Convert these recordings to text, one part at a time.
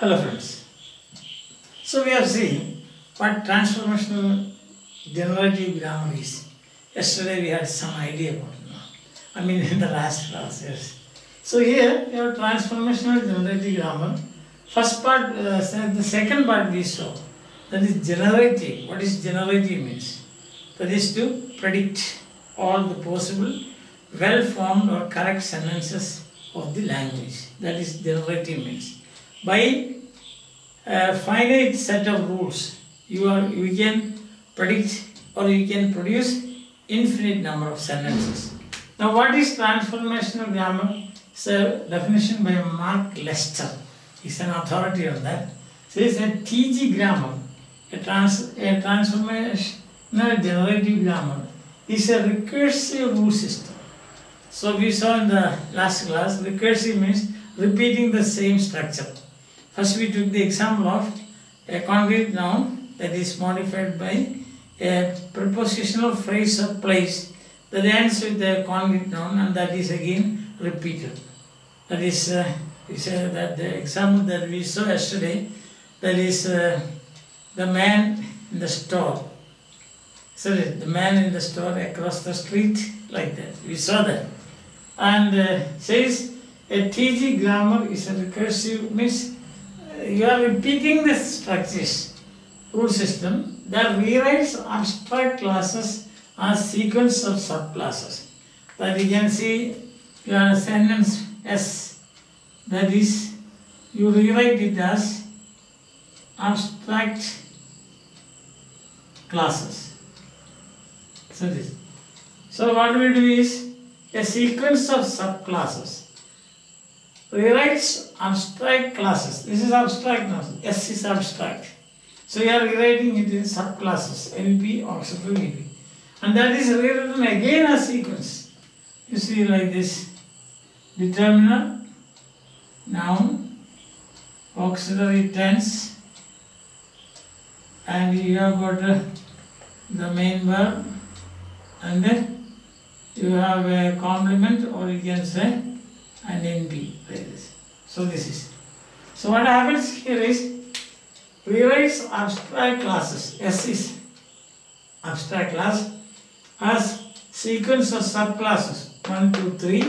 Hello friends. So we have seen what transformational generative grammar is. Yesterday we had some idea about it. I mean in the last class, yes. So here we have transformational generative grammar. First part, uh, the second part we saw. That is generative. What is generative means? That is to predict all the possible well-formed or correct sentences of the language. That is generative means. By a finite set of rules, you are you can predict or you can produce infinite number of sentences. Now, what is transformational grammar? It's a definition by Mark Lester. He's an authority on that. Says a TG grammar, a, trans, a transformational generative grammar, is a recursive rule system. So we saw in the last class, recursive means repeating the same structure. First we took the example of a concrete noun that is modified by a prepositional phrase or place that ends with a concrete noun and that is again repeated. That is, uh, that the example that we saw yesterday, that is uh, the man in the store. Sorry, the man in the store across the street, like that. We saw that. And uh, says a TG grammar is a recursive, means you are repeating the structures, rule system that rewrites abstract classes as sequence of subclasses. That you can see your sentence S, that is, you rewrite it as abstract classes. So this. So what we do is a sequence of subclasses rewrites abstract classes. This is abstract now. S is abstract. So you are rewriting it in subclasses NP, auxiliary VP. And that is rewritten again as sequence. You see like this determiner, noun, auxiliary tense, and you have got uh, the main verb, and then you have a complement, or you can say an NP like this. So this is. So what happens here is we rewrites abstract classes. S is abstract class as sequence of subclasses one, two, three,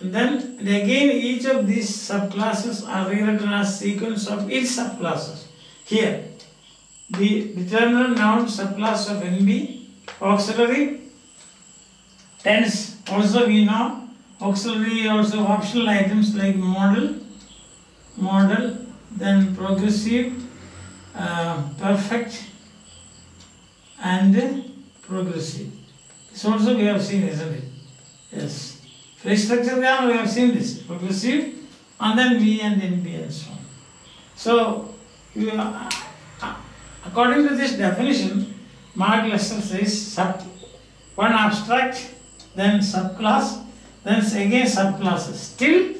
and then and again each of these subclasses are rewritten as sequence of its subclasses. Here, the determiner noun subclass of NB, auxiliary tense also we know auxiliary also optional items like modal, modal, then progressive, uh, perfect, and progressive. This also we have seen, isn't it? Yes. Phrase structure grammar we have seen this progressive, and then V and NB and so on. So, you, uh, according to this definition, Mark Lester says sub, one abstract, then subclass, then again subclasses. Still,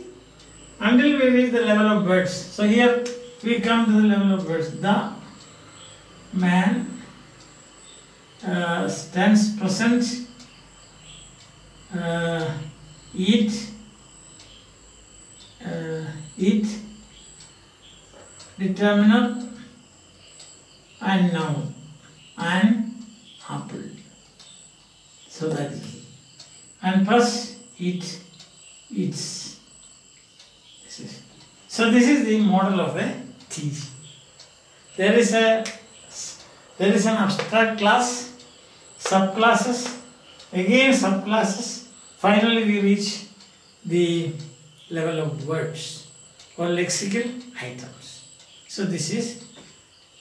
until we reach the level of birds. So here we come to the level of birds. The man uh, stands present, uh, eat, uh, eat, determiner, and noun, and apple. So that is it. And plus eat, eats. So this is the model of a thief. There is a there is an abstract class, subclasses, again subclasses. Finally, we reach the level of words or lexical items. So this is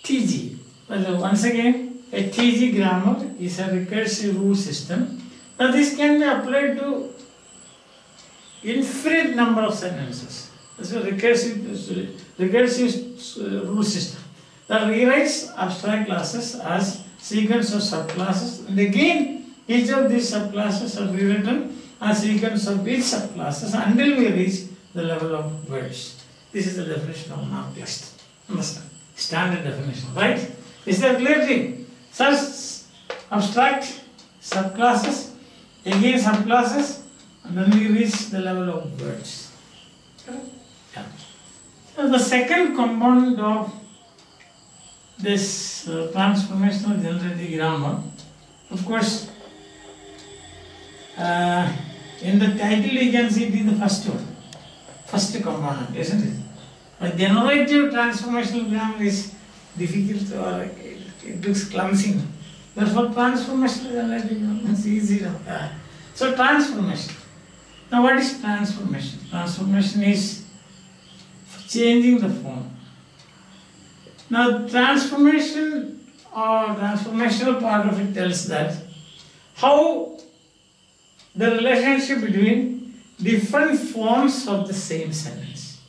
TG. Well, once again, a TG grammar is a recursive rule system. Now this can be applied to infinite number of sentences. This is a recursive, recursive uh, rule system that rewrites abstract classes as sequence of subclasses and again each of these subclasses are rewritten as sequence of each subclasses until we reach the level of words. This is the definition of Mark Lester. Understand? Standard definition, right? Is that clear to you? Such abstract subclasses, again subclasses, and then we reach the level of words. Correct? Yeah. So the second component of this uh, transformational generative grammar, of course, uh, in the title you can see it is the first one, first component, isn't it? But generative transformational grammar is difficult or it, it looks clumsy. Therefore, transformational generative grammar is easy. Uh, so, transformation. Now, what is transformation? Transformation is changing the form. Now, transformation or transformational part of it tells that how the relationship between different forms of the same sentence.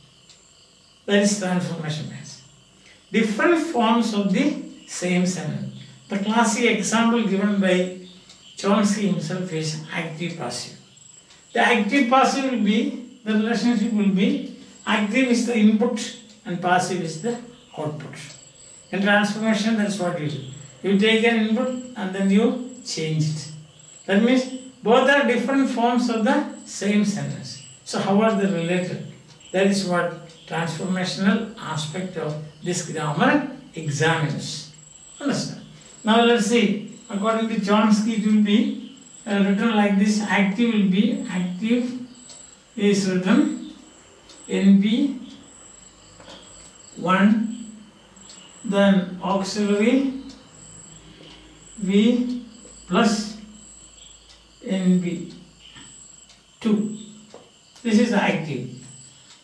That is transformation means. Different forms of the same sentence. The classic example given by Chomsky himself is active passive. The active passive will be, the relationship will be, active is the input and passive is the output. In transformation, that's what you do. You take an input and then you change it. That means both are different forms of the same sentence. So how are they related? That is what transformational aspect of this grammar examines. Understand? Now let's see. According to Chomsky, it will be written like this. Active will be active is written NP one, then auxiliary V plus NB two. This is active.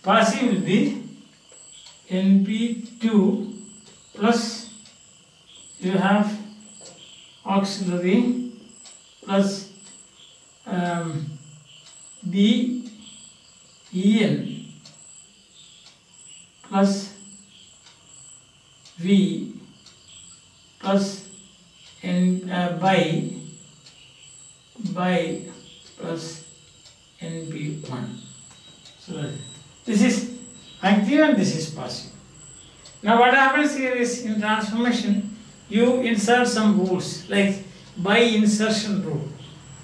Passive will be NP2 plus you have auxiliary plus um, B En plus V plus N uh, by by plus NB1. So this is active and this is passive. Now what happens here is in transformation you insert some rules like by insertion rule.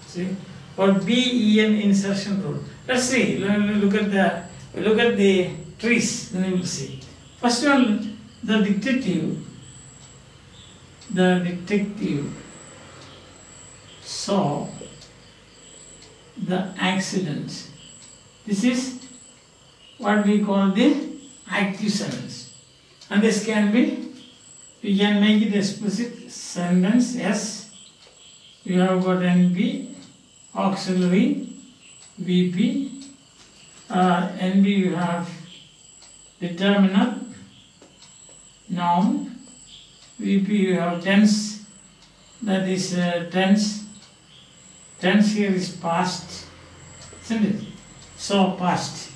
See or BEN insertion rule. Let's see. Look at the look at the trees. Then you will see. First one, the detective. The detective saw the accident. This is what we call the active sentence. And this can be, we can make it explicit sentence, yes. You have got NP, auxiliary, VP, uh, NB you have determiner, noun, VP you have tense, that is uh, tense, tense here is past, isn't it? So past,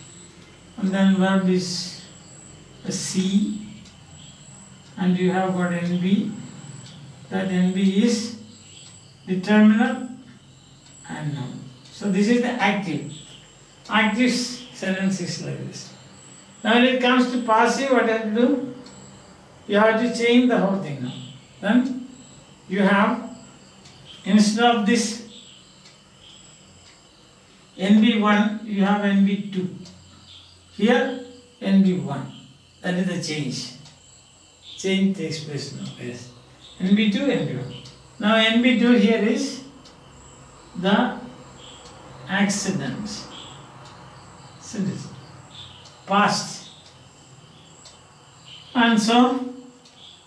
and then verb is a C, and you have got NB, that NB is determiner and noun. So this is the active. Active sentence is like this. Now when it comes to passive, what have to do? You have to change the whole thing now. Then you have instead of this NB1, you have NB2. Here NB1. That is the change. Change takes place now. Yes. NB2, NB1. Now NB2 here is the accident. So this past. And so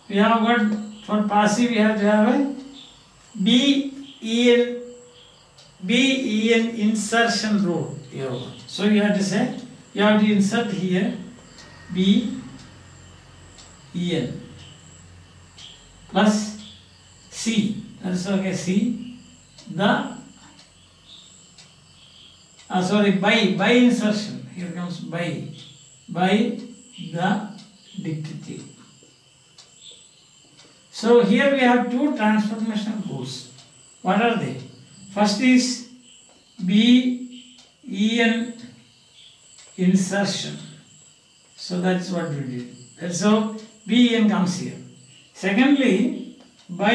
we have got for passive we have to have a B E N B E N insertion rule. Got. So you have to say you have to insert here B E N plus C. That's okay. C the uh, sorry by by insertion. Here comes by by the dictative. So here we have two transformational rules. What are they? First is B E insertion. So that's what we did. How B E N comes here. Secondly, by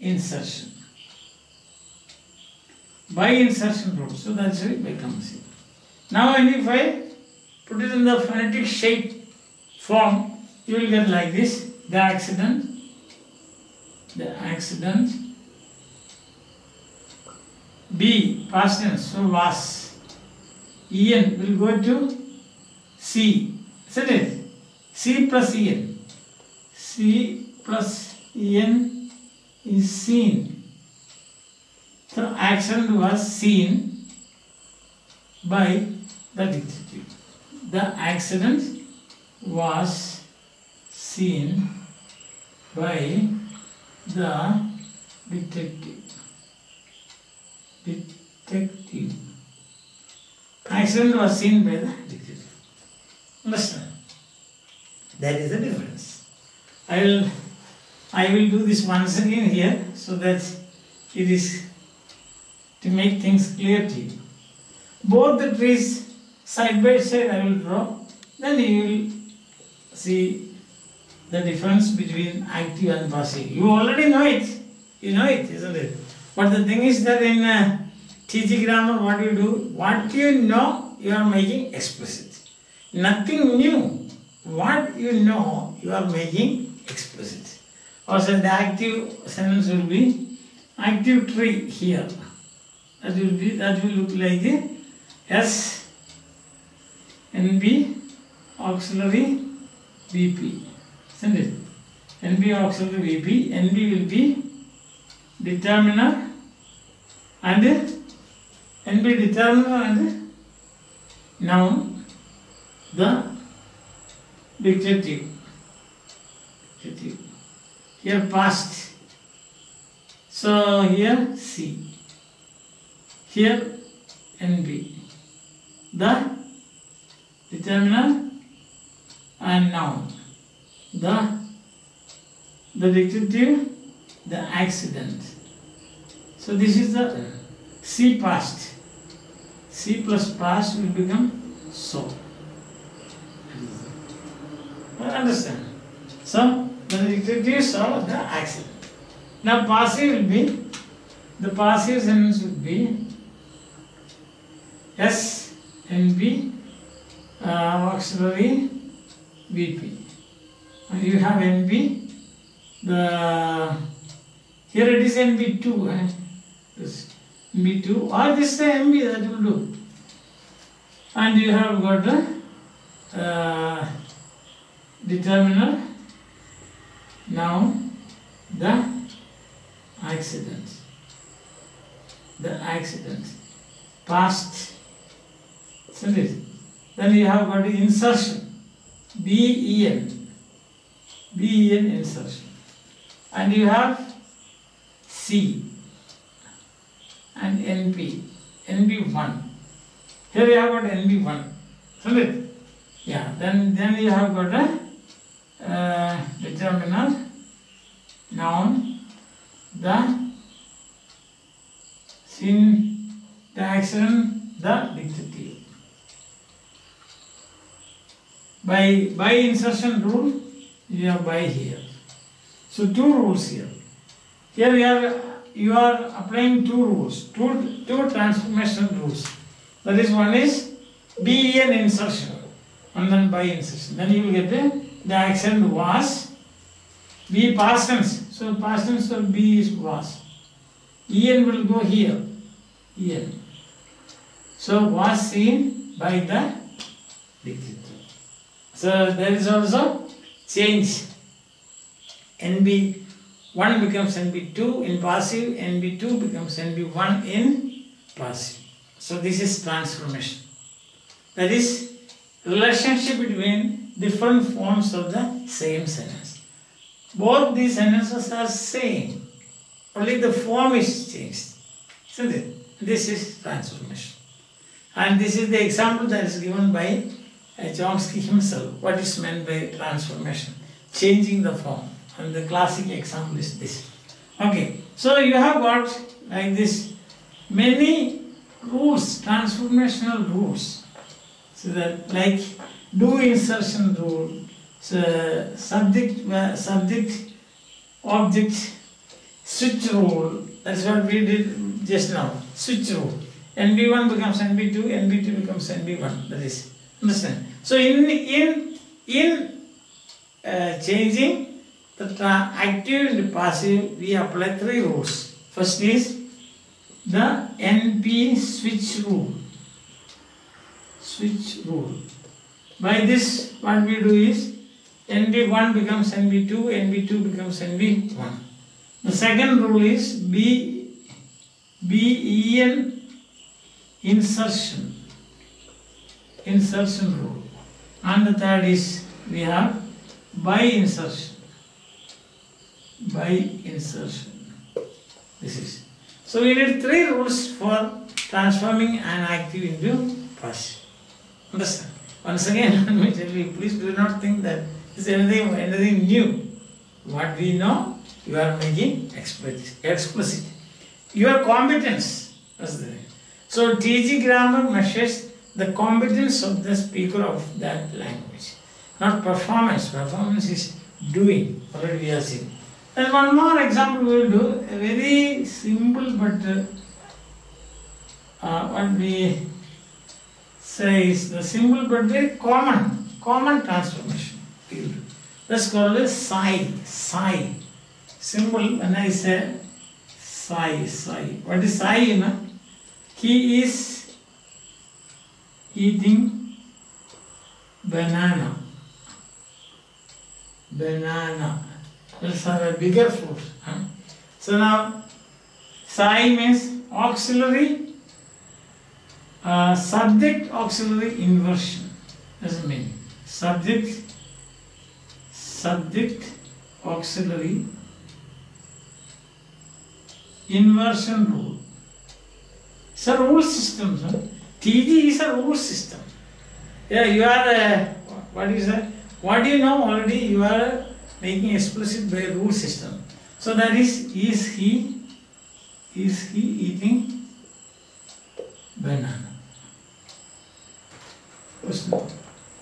insertion. By insertion rule. So that's why by comes here. Now and if I put it in the phonetic shape form, you will get like this. The accident, the accident, B, past tense, so was. En will go to C, isn't it? C plus En. C plus En is seen. So accident was seen by the detective. The accident was seen by the detective. Detective. Accident was seen by the detective. Understand? That is the difference. I will I will do this once again here so that it is to make things clear to you. Both the trees side by side I will draw, then you will see the difference between active and passive. You already know it, you know it, isn't it? But the thing is that in uh, TG grammar, what you do, what you know, you are making explicit. Nothing new. What you know, you are making explicit. Also, the active sentence will be active tree here. That will be that will look like the S NB auxiliary VP. Isn't it? NB auxiliary VP. NB will be determiner and NB determiner and noun the dictative. Dictative. Here past. So here C. Here NB. The determiner and noun. The the dictative, the accident. So this is the C past. C plus past will become so. You Understand? So the dictative saw the accident. Now passive will be the passive sentence would be S and B uh, auxiliary VP. And you have NB. The here it is NB2. Eh? This NB2 or this is the MB that will do. And you have got the uh, determiner now the accident the accident past isn't then you have got insertion. B-e-n b-e-n insertion. And you have c. And np nb1 here you have got nb1 isn't it? Yeah. Then then you have got a uh, determiner noun. The sin the accident the dictative by by insertion rule you have by here. So two rules here. Here you are you are applying two rules two two transformation rules. That is one is ben insertion and then by insertion. Then you will get the the accent was be past tense so past tense of be is was. En will go here. En so was seen by the dictator so there is also change nb 1 becomes nb2 in passive nb2 becomes nb1 in passive so this is transformation that is relationship between different forms of the same sentence. Both these sentences are same, only the form is changed. It? This is transformation. And this is the example that is given by Chomsky himself. What is meant by transformation? Changing the form. And the classic example is this. Okay, so you have got like this many rules, transformational rules. So that like do insertion rule, so subject uh, subject object switch rule. That's what we did just now. Switch rule. NB1 becomes NB2, NB2 becomes NB1. That is understand. So in in in uh, changing the active into passive, we apply three rules. First is the NP switch rule. Switch rule. By this, what we do is NB1 becomes NB2, NB2 becomes NB1. The second rule is B, BEN insertion. Insertion rule. And the third is we have by insertion. By insertion. This is. So we need three rules for transforming an active into passive. Understand? Once again, let me tell you, please do not think that this is anything, anything new. What we know, you are making explicit. explicit. Your competence. That's the thing. So TG grammar measures the competence of the speaker of that language. Not performance. Performance is doing. Already we have seen. And one more example we will do. A very simple but uh, uh, what we say is the simple but very common, common transformation. do. That's called as psi, psi. Symbol when I say psi, psi. What is psi, you know? He is eating banana. Banana. Let's have a bigger fruit. Huh? So now, psi means auxiliary, uh, subject auxiliary inversion. Does it mean? Subject, subject auxiliary inversion rule. It's a rule system, sir. TG is a rule system. Yeah, you are, uh, what is that? What do you know already? You are making explicit by rule system. So that is, is he, is he eating banana?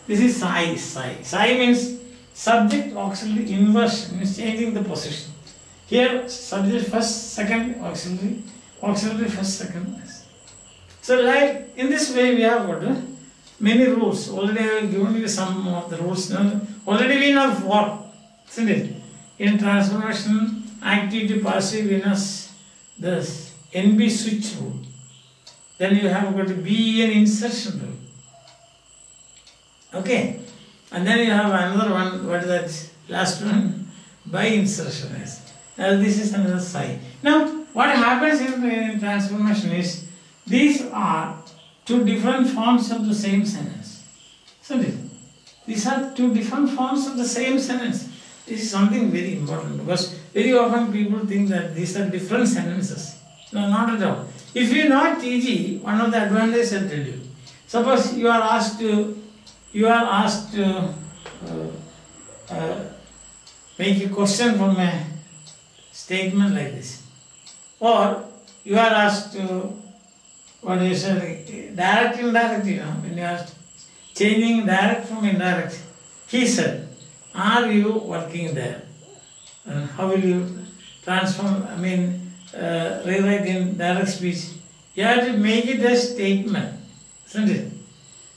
This is psi, psi. Psi means subject auxiliary inversion, means changing the position. Here, subject first, second auxiliary, auxiliary first, second. So like in this way we have got uh, many rules. Already I have given you some of the rules. Now, already we know four, isn't it? In transformation, activity passive know the NB switch rule. Then you have got BEN insertion rule. Okay. And then you have another one, what is that last one? By insertion is. Now this is another side. Now what happens in, in transformation is these are two different forms of the same sentence. Isn't it? These are two different forms of the same sentence. This is something very important because very often people think that these are different sentences. No, not at all. If you know TG, one of the advantages I'll tell you. Suppose you are asked to, you are asked to uh, uh, make a question from a statement like this. Or you are asked to, what do you say, direct, indirect, you know, when you are changing direct from indirect. He said, are you working there? And how will you transform, I mean, uh, rewrite in direct speech? You have to make it a statement, isn't it?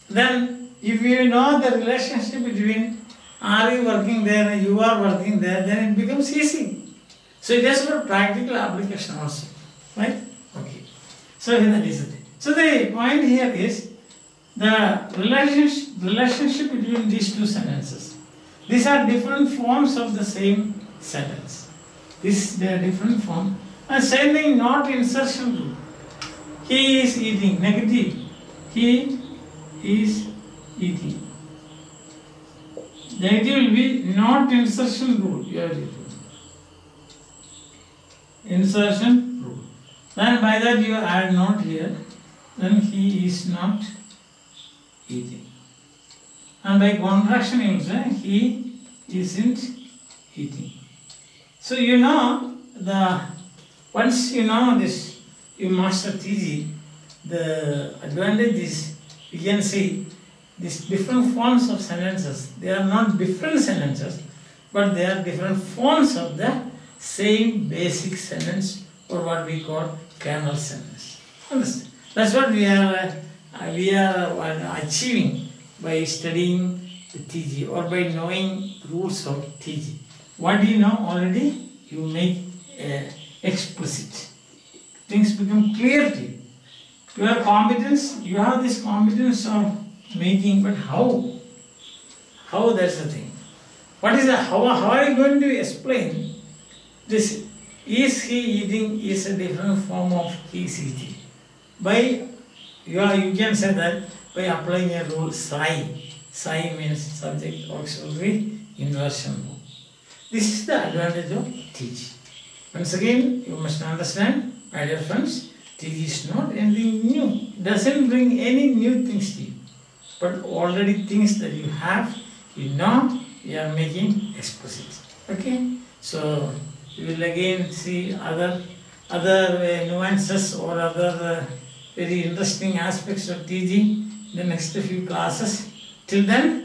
Then, if you know the relationship between are you working there and you are working there, then it becomes easy. So it has got practical application also, right? Okay. So that is it. So the point here is the relationship, relationship between these two sentences. These are different forms of the same sentence. This they are different form. And same thing, not insertion rule. He is eating. Negative. He is eating. Negative will be not insertion rule. You. Insertion rule. Then by that you add not here. Then he is not eating. And by contraction will say eh, he isn't eating. So you know the once you know this, you master TG, the advantage is you can see these different forms of sentences. They are not different sentences, but they are different forms of the same basic sentence or what we call kernel sentence. Understand? That's what we are uh, we are uh, achieving by studying the TG or by knowing rules of TG. What do you know already? You make uh, explicit. Things become clear to you. You have competence, you have this competence of making, but how? How that's the thing. What is the how, how are you going to explain this? Is he eating is a different form of he is eating. By you, are, you can say that by applying a rule psi. Psi means subject auxiliary inversion rule. This is the advantage of TG. Once again, you must understand, my dear friends, TG is not anything new. It doesn't bring any new things to you. But already things that you have, you know, you are making explicit. Okay? So you will again see other other uh, nuances or other uh, very interesting aspects of TG in the next few classes. Till then,